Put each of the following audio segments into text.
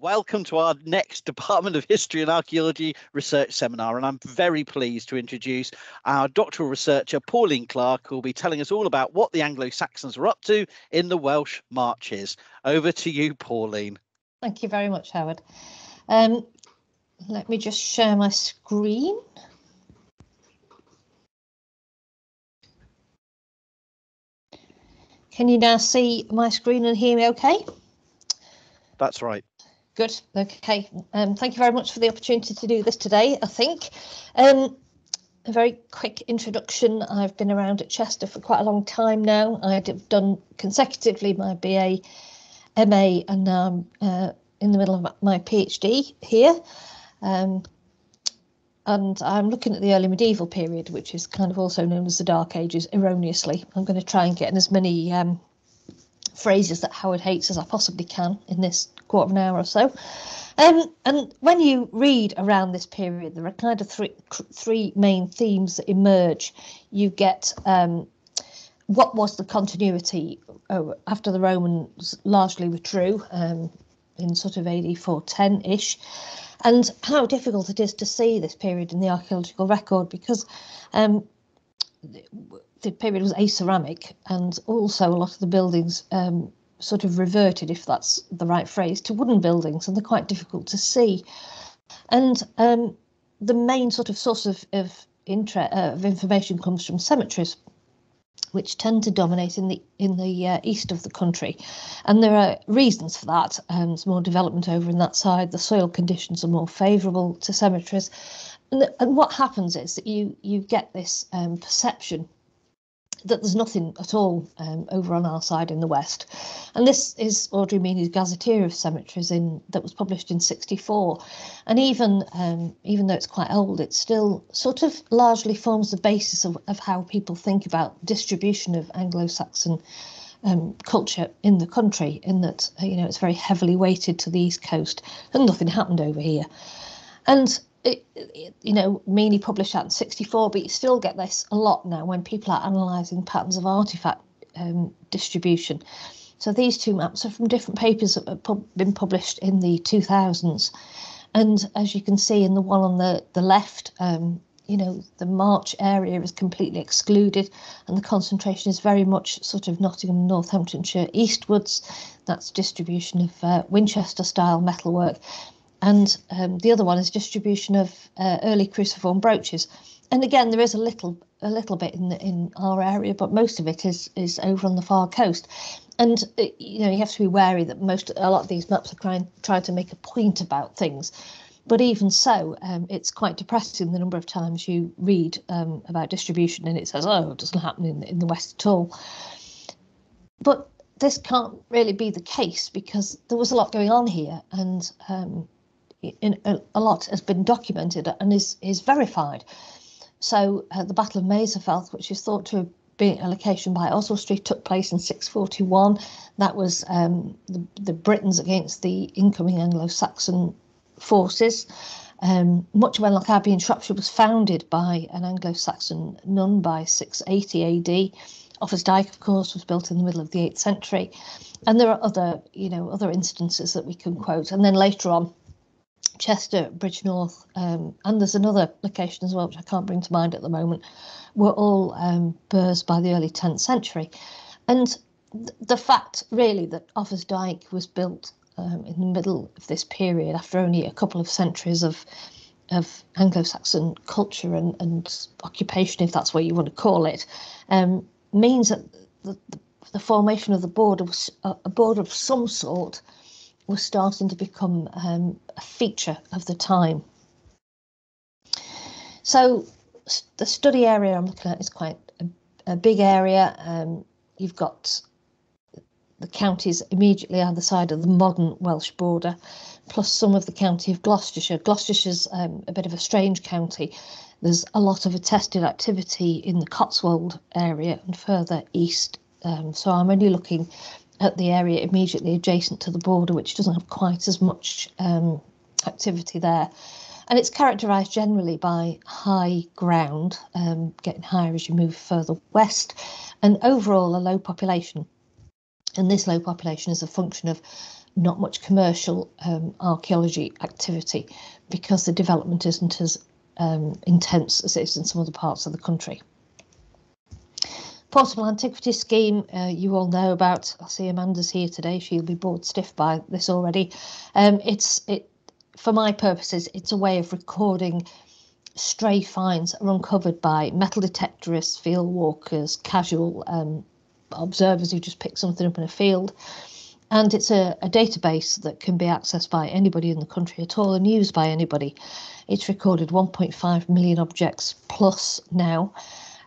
Welcome to our next Department of History and Archaeology research seminar, and I'm very pleased to introduce our doctoral researcher, Pauline Clarke, who will be telling us all about what the Anglo-Saxons were up to in the Welsh marches. Over to you, Pauline. Thank you very much, Howard. Um, let me just share my screen. Can you now see my screen and hear me okay? That's right. Good. Okay. Um, thank you very much for the opportunity to do this today. I think um, a very quick introduction. I've been around at Chester for quite a long time now. I've done consecutively my BA, MA, and now I'm uh, in the middle of my PhD here. Um, and I'm looking at the early medieval period, which is kind of also known as the Dark Ages, erroneously. I'm going to try and get in as many um, phrases that Howard hates as I possibly can in this quarter of an hour or so. Um, and when you read around this period, there are kind of three three main themes that emerge. You get um, what was the continuity oh, after the Romans largely withdrew um, in sort of AD 410 ish, and how difficult it is to see this period in the archaeological record because um, the period was aceramic, and also a lot of the buildings um, sort of reverted, if that's the right phrase, to wooden buildings, and they're quite difficult to see. And um, the main sort of source of of, uh, of information comes from cemeteries, which tend to dominate in the in the uh, east of the country, and there are reasons for that. Um, there's more development over in that side. The soil conditions are more favourable to cemeteries, and, the, and what happens is that you you get this um, perception that there's nothing at all um, over on our side in the west. And this is Audrey Meaney's Gazetteer of Cemeteries in that was published in 64. And even um, even though it's quite old, it still sort of largely forms the basis of, of how people think about distribution of Anglo-Saxon um, culture in the country, in that, you know, it's very heavily weighted to the east coast and nothing happened over here. And it, you know, Meaney published that in 64, but you still get this a lot now when people are analysing patterns of artefact um, distribution. So these two maps are from different papers that have been published in the 2000s. And as you can see in the one on the, the left, um, you know, the March area is completely excluded and the concentration is very much sort of Nottingham, Northamptonshire eastwards. That's distribution of uh, Winchester style metalwork and um, the other one is distribution of uh, early cruciform brooches. And again, there is a little a little bit in the, in our area, but most of it is is over on the far coast. And uh, you know, you have to be wary that most a lot of these maps are trying trying to make a point about things. But even so, um, it's quite depressing the number of times you read um, about distribution and it says, "Oh, it doesn't happen in in the west at all." But this can't really be the case because there was a lot going on here, and um, in, a, a, lot has been documented and is, is verified. So uh, the Battle of Maserfield, which is thought to have been a location by Oswestry, took place in 641. That was um, the, the Britons against the incoming Anglo-Saxon forces. Um, much of Wenlock Abbey in Shropshire was founded by an Anglo-Saxon nun by 680 AD. Offa's Dyke, of course, was built in the middle of the 8th century. And there are other, you know, other instances that we can quote. And then later on, Chester, Bridgnorth, um, and there's another location as well, which I can't bring to mind at the moment, were all um, burhs by the early 10th century. And th- the fact, really, that Offa's Dyke was built um, in the middle of this period after only a couple of centuries of of Anglo-Saxon culture and, and occupation, if that's what you want to call it, um, means that the, the, the, formation of the border was a, a border of some sort was starting to become um, a feature of the time. So the study area I'm looking at is quite a, a big area. Um, you've got the counties immediately either side of the modern Welsh border, plus some of the county of Gloucestershire. Gloucestershire's um, a bit of a strange county. There's a lot of attested activity in the Cotswold area and further east. Um, so I'm only looking at the area immediately adjacent to the border, which doesn't have quite as much um, activity there. And it's characterised generally by high ground, um, getting higher as you move further west, and overall a low population. And this low population is a function of not much commercial um, archaeology activity because the development isn't as um, intense as it is in some other parts of the country. Portable Antiquity Scheme, uh, you all know about. I see Amanda's here today. She'll be bored stiff by this already. Um, it's it for my purposes. It's a way of recording stray finds are uncovered by metal detectorists, field walkers, casual um, observers who just pick something up in a field. And it's a, a, database that can be accessed by anybody in the country at all and used by anybody. It's recorded 1.5 million objects plus now.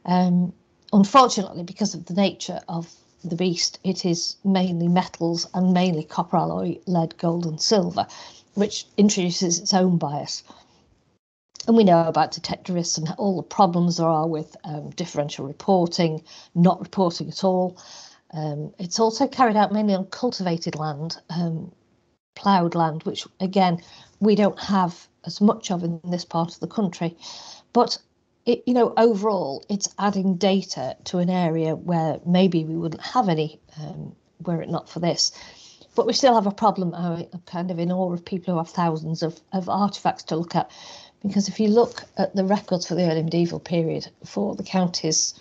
Um, unfortunately, because of the nature of the beast, it is mainly metals and mainly copper alloy, lead, gold, and silver, which introduces its own bias. And we know about detectorists and all the problems there are with um, differential reporting, not reporting at all. Um, it's also carried out mainly on cultivated land, um, ploughed land, which again we don't have as much of in this part of the country. But it, you know, overall, it's adding data to an area where maybe we wouldn't have any um, were it not for this. But we still have a problem. I'm kind of in awe of people who have thousands of, of artifacts to look at, because if you look at the records for the early medieval period for the counties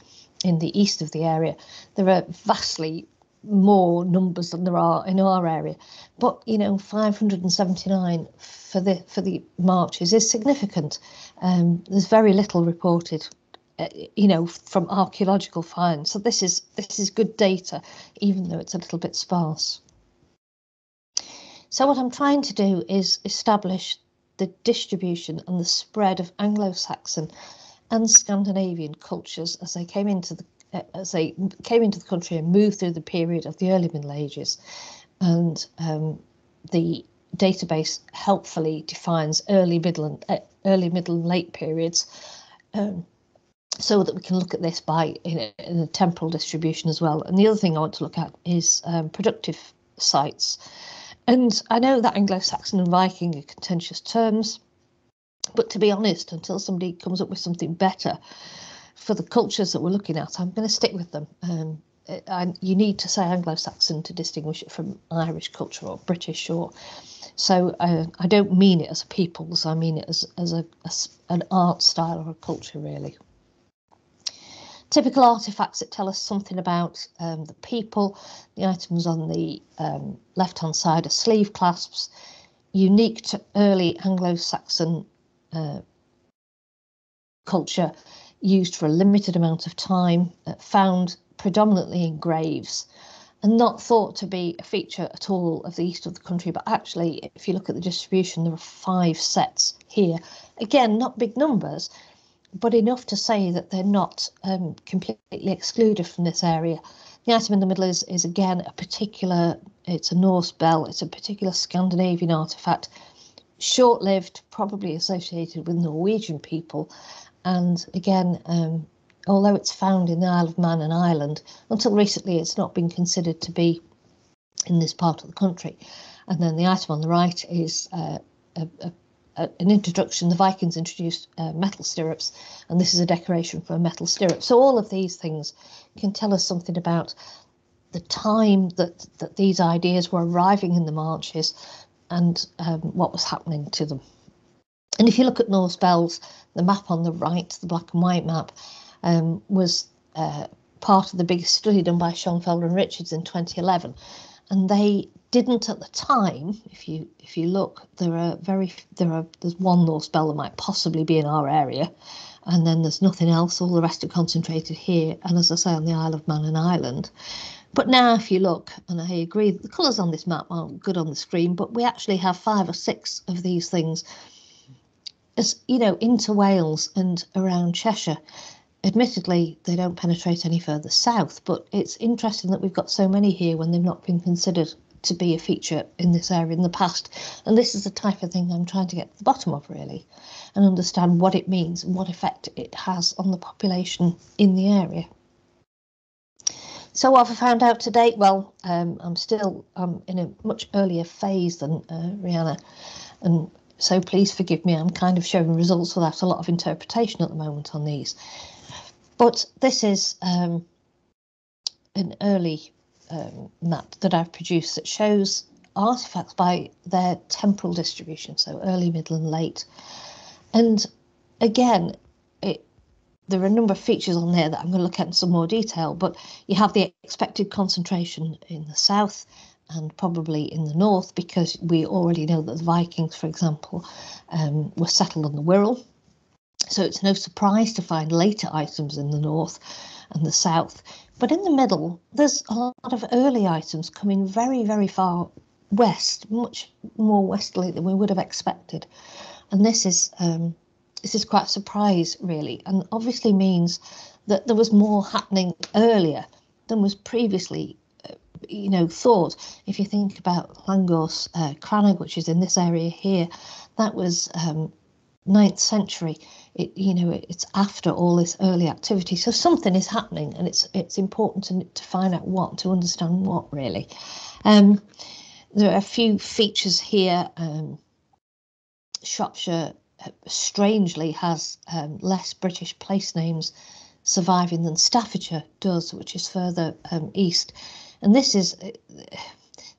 in the east of the area, there are vastly more numbers than there are in our area. But you know, 579 for the for the marches is significant. Um, there's very little reported, uh, you know, from archaeological finds. So this is this is good data, even though it's a little bit sparse. So what I'm trying to do is establish the distribution and the spread of Anglo-Saxon and Scandinavian cultures as they came into the as they came into the country and moved through the period of the early Middle Ages, and um, the database helpfully defines early, middle, and uh, early, middle, and late periods, um, so that we can look at this by in a, in a, temporal distribution as well. And the other thing I want to look at is um, productive sites. And I know that Anglo-Saxon and Viking are contentious terms, but to be honest, until somebody comes up with something better, for the cultures that we're looking at, I'm going to stick with them. Um, I, you need to say Anglo-Saxon to distinguish it from Irish culture or British or so uh, I don't mean it as a peoples I mean it as as a an art style or a culture really typical artifacts that tell us something about um, the people the items on the um, left hand side are sleeve clasps unique to early Anglo-Saxon uh, culture used for a limited amount of time, found predominantly in graves, and not thought to be a feature at all of the east of the country. But actually, if you look at the distribution, there are five sets here. Again, not big numbers, but enough to say that they're not um, completely excluded from this area. The item in the middle is, is again a particular, it's a Norse bell, it's a particular Scandinavian artifact, short lived, probably associated with Norwegian people, and again, um, although it's found in the Isle of Man and Ireland, until recently it's not been considered to be in this part of the country. And then the item on the right is uh, a, a, a, an introduction. The Vikings introduced uh, metal stirrups, and this is a decoration for a metal stirrup. So all of these things can tell us something about the time that, that these ideas were arriving in the marches and um, what was happening to them. And if you look at Norse bells, the map on the right, the black and white map, um, was uh, part of the biggest study done by Schoenfelder and Richards in 2011. And they didn't at the time. If you if you look, there are very there are there's one Norse bell that might possibly be in our area, and then there's nothing else. All the rest are concentrated here, and as I say, on the Isle of Man and Ireland. But now, if you look, and I agree, the colours on this map aren't good on the screen, but we actually have five or six of these things as you know, into Wales and around Cheshire. Admittedly, they don't penetrate any further south, but it's interesting that we've got so many here when they've not been considered to be a feature in this area in the past. And this is the type of thing I'm trying to get to the bottom of, really, and understand what it means and what effect it has on the population in the area. So what have I found out to date? Well, um, I'm still um, in a much earlier phase than uh, Rhianna, and so please forgive me, I'm kind of showing results without a lot of interpretation at the moment on these. But this is um, an early um, map that I've produced that shows artifacts by their temporal distribution, so early, middle, and late. And again, it, there are a number of features on there that I'm going to look at in some more detail, but you have the expected concentration in the south and probably in the north because we already know that the Vikings, for example, um, were settled on the Wirral. So it's no surprise to find later items in the north and the south. But in the middle, there's a lot of early items coming very, very far west, much more westerly than we would have expected. And this is um, this is quite a surprise, really, and obviously means that there was more happening earlier than was previously you know thought if you think about Llangorse uh, Crannog which is in this area here that was um, 9th century. It you know it's after all this early activity. So something is happening and it's it's important to, to find out what to understand what really. Um, there are a few features here um, Shropshire uh, strangely has um, less British place names surviving than Staffordshire does, which is further um, east. And this is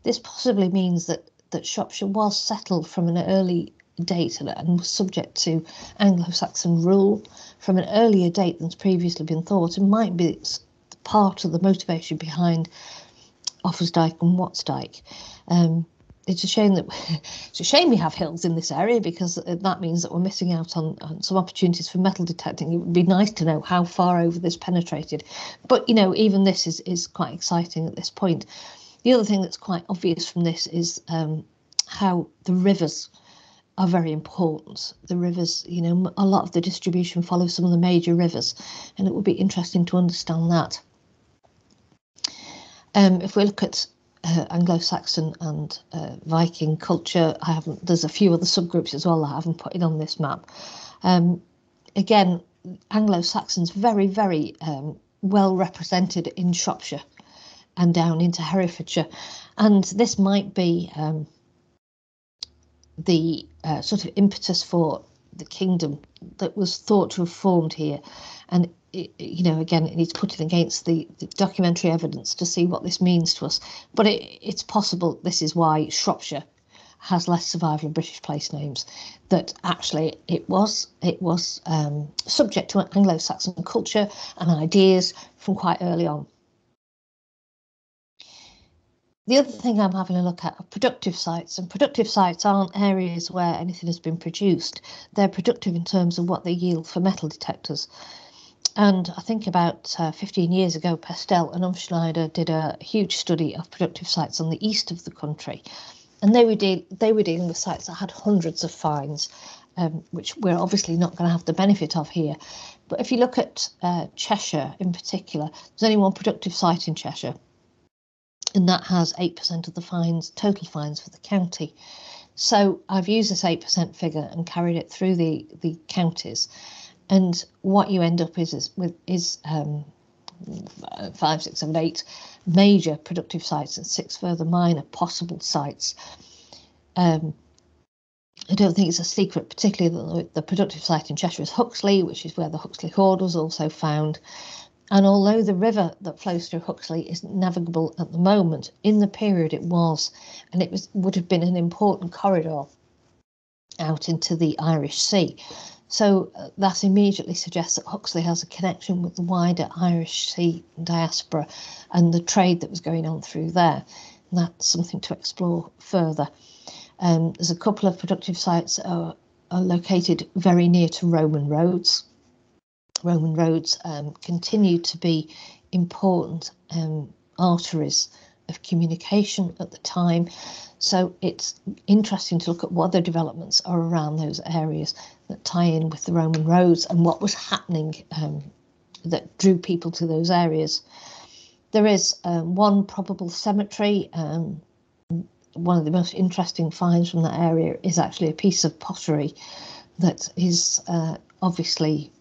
this possibly means that that Shropshire was settled from an early date and, was subject to Anglo-Saxon rule from an earlier date than's previously been thought, and might be part of the motivation behind Offa's-Dyke and Wat's-Dyke. Um, it's a shame that it's a shame we have hills in this area because that means that we're missing out on, on, some opportunities for metal detecting. It would be nice to know how far over this penetrated, but you know even this is is quite exciting at this point. The other thing that's quite obvious from this is um, how the rivers are very important. The rivers, you know, a lot of the distribution follows some of the major rivers, and it would be interesting to understand that. Um, if we look at uh, Anglo-Saxon and uh, Viking culture. I haven't. There's a few other subgroups as well that I haven't put it on this map. Um, again, Anglo-Saxons very, very um, well represented in Shropshire and down into Herefordshire, and this might be um, the uh, sort of impetus for the kingdom that was thought to have formed here, and you know, again, it needs putting against the, the, documentary evidence to see what this means to us. But it, it's possible this is why Shropshire has less survival of British place names. That actually it was it was um, subject to Anglo-Saxon culture and ideas from quite early on. The other thing I'm having a look at are productive sites, and productive sites aren't areas where anything has been produced. They're productive in terms of what they yield for metal detectors. And I think about uh, 15 years ago, Pestell and Ulmschneider did a huge study of productive sites on the east of the country. And they were, de- they were dealing with sites that had hundreds of finds, um, which we're obviously not going to have the benefit of here. But if you look at uh, Cheshire in particular, there's only one productive site in Cheshire, and that has 8% of the fines, total fines for the county. So I've used this 8% figure and carried it through the, the counties and what you end up is, is with is um, five, six, seven, eight major productive sites and six further minor possible sites. Um, I don't think it's a secret, particularly that the productive site in Cheshire is Huxley, which is where the Huxley Hoard was also found. And although the river that flows through Huxley isn't navigable at the moment, in the period it was, and it was would have been an important corridor out into the Irish Sea. So uh, that immediately suggests that Huxley has a connection with the wider Irish Sea diaspora and the trade that was going on through there. And that's something to explore further. Um, there's a couple of productive sites are, are located very near to Roman roads. Roman roads um, continue to be important um, arteries of communication at the time. So it's interesting to look at what the developments are around those areas that tie in with the Roman roads and what was happening um, that drew people to those areas. There is um, one probable cemetery. Um, one of the most interesting finds from that area is actually a piece of pottery that is uh, obviously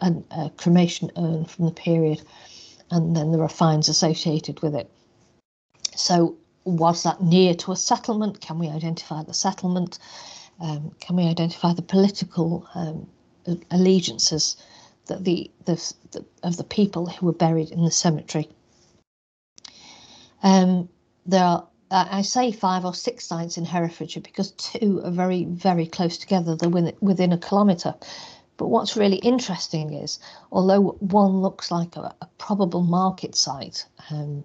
an, a cremation urn from the period, and then there are finds associated with it. So was that near to a settlement? Can we identify the settlement? Um, can we identify the political um, allegiances that the, the, the, of the people who were buried in the cemetery? Um, there are I say five or six sites in Herefordshire because two are very, very close together. They're within, within a kilometre. But what's really interesting is, although one looks like a, a probable market site um,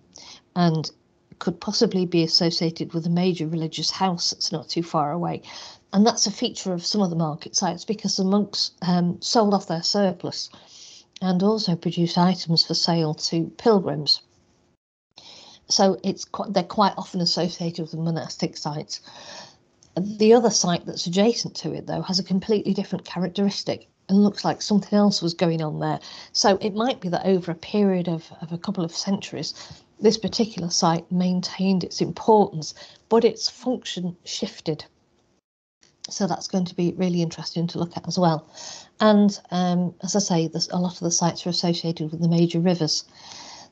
and could possibly be associated with a major religious house that's not too far away, and that's a feature of some of the market sites because the monks um, sold off their surplus and also produced items for sale to pilgrims. So it's quite, they're quite often associated with monastic sites. The other site that's adjacent to it, though, has a completely different characteristic and looks like something else was going on there. So it might be that over a period of, of a couple of centuries, this particular site maintained its importance, but its function shifted. So that's going to be really interesting to look at as well. And um, as I say, a lot of the sites are associated with the major rivers.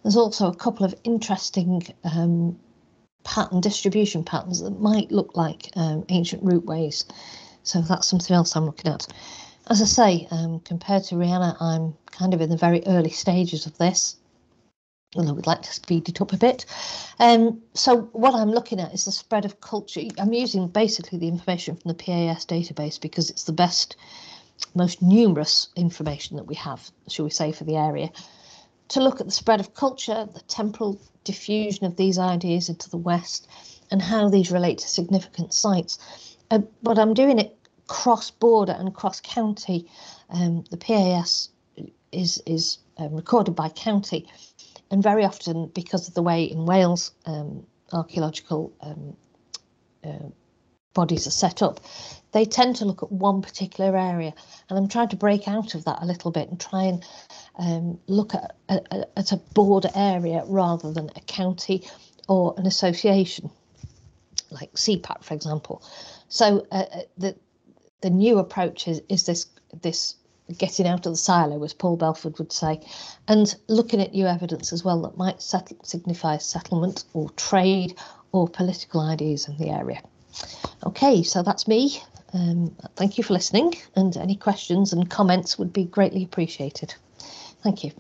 There's also a couple of interesting um, pattern distribution patterns that might look like um, ancient routeways. So that's something else I'm looking at. As I say, um, compared to Rhianna, I'm kind of in the very early stages of this, although we'd like to speed it up a bit. Um, so what I'm looking at is the spread of culture. I'm using basically the information from the PAS database because it's the best, most numerous information that we have, shall we say, for the area. To look at the spread of culture, the temporal diffusion of these ideas into the West, and how these relate to significant sites. Uh, but I'm doing it cross border and cross county. Um, the PAS is is um, recorded by county, and very often because of the way in Wales um, archaeological um, uh, bodies are set up, they tend to look at one particular area. And I'm trying to break out of that a little bit and try and um, look at, at, at a border area rather than a county or an association, like CPAT, for example. So uh, uh the the new approach is, is this this getting out of the silo, as Paul Belford would say, and looking at new evidence as well that might settle, signify settlement or trade or political ideas in the area. Okay, so that's me. Um, thank you for listening, and any questions and comments would be greatly appreciated. Thank you.